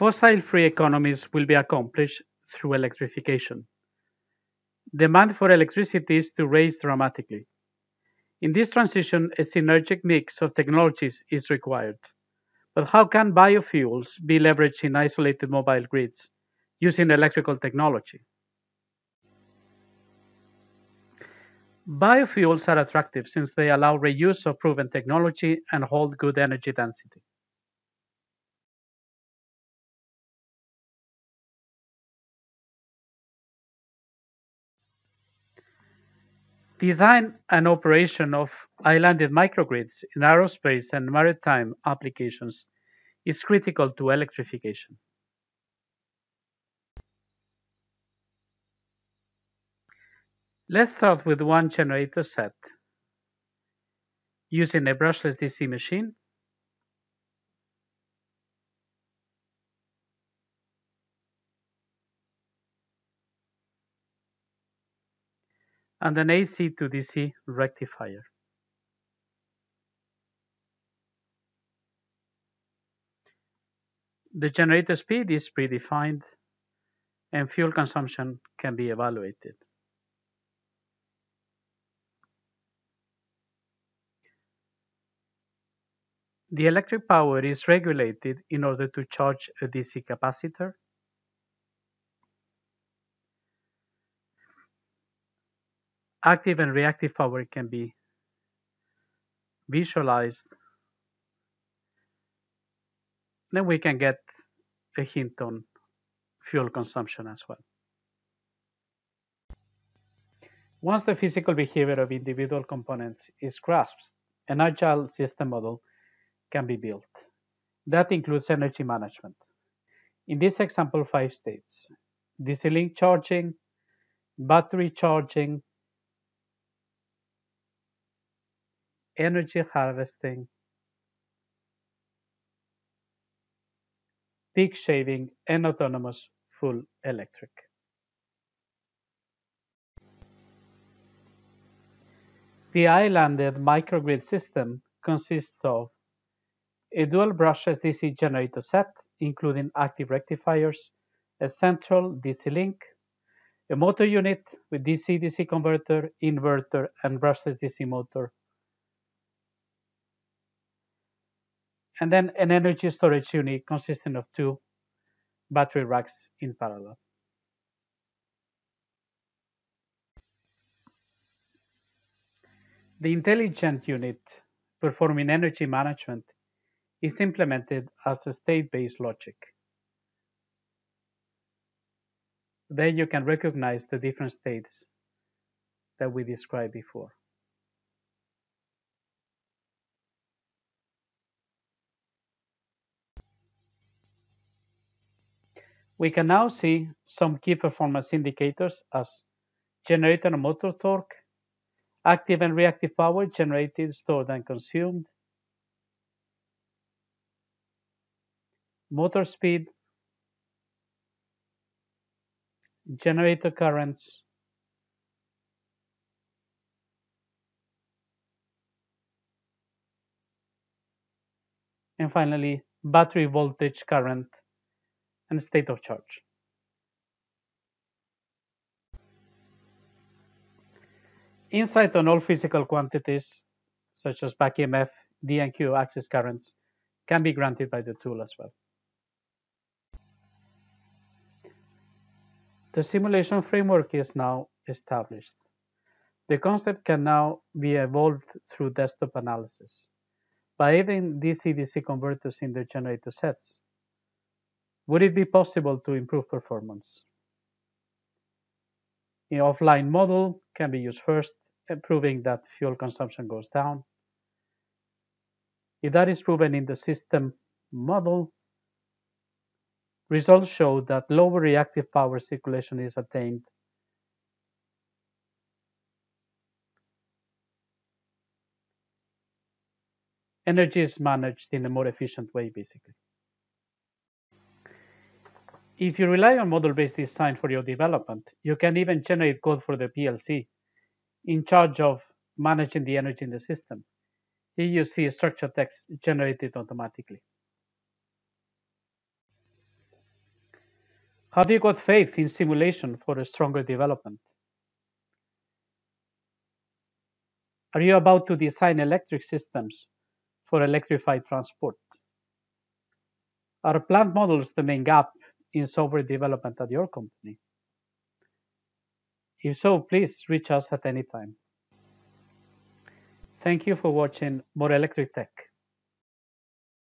Fossil-free economies will be accomplished through electrification. Demand for electricity is to rise dramatically. In this transition, a synergic mix of technologies is required. But how can biofuels be leveraged in isolated mobile grids using electrical technology? Biofuels are attractive since they allow reuse of proven technology and hold good energy density. Design and operation of islanded microgrids in aerospace and maritime applications is critical to electrification. Let's start with one generator set using a brushless DC machine and an AC to DC rectifier. The generator speed is predefined and fuel consumption can be evaluated. The electric power is regulated in order to charge a DC capacitor active and reactive power can be visualized. Then we can get a hint on fuel consumption as well. Once the physical behavior of individual components is grasped, an agile system model can be built. That includes energy management. In this example, five states, link charging, battery charging, energy harvesting, peak shaving, and autonomous full electric. The islanded microgrid system consists of a dual brushless DC generator set, including active rectifiers, a central DC link, a motor unit with DC-DC converter, inverter, and brushless DC motor, and then an energy storage unit consisting of two battery racks in parallel. The intelligent unit performing energy management is implemented as a state-based logic. There you can recognize the different states that we described before. We can now see some key performance indicators as generator and motor torque, active and reactive power generated, stored, and consumed, motor speed, generator currents, and finally battery voltage current and state of charge. Insight on all physical quantities, such as back EMF, D and Q axis currents, can be granted by the tool as well. The simulation framework is now established. The concept can now be evolved through desktop analysis. By adding DC-DC converters in the generator sets, would it be possible to improve performance? The offline model can be used first, proving that fuel consumption goes down. If that is proven in the system model, results show that lower reactive power circulation is attained energy is managed in a more efficient way, basically. If you rely on model-based design for your development, you can even generate code for the PLC in charge of managing the energy in the system. Here you see structured text generated automatically. Have you got faith in simulation for a stronger development? Are you about to design electric systems for electrified transport? Are plant models the main gap in software development at your company? If so, please reach us at any time. Thank you for watching More Electric Tech.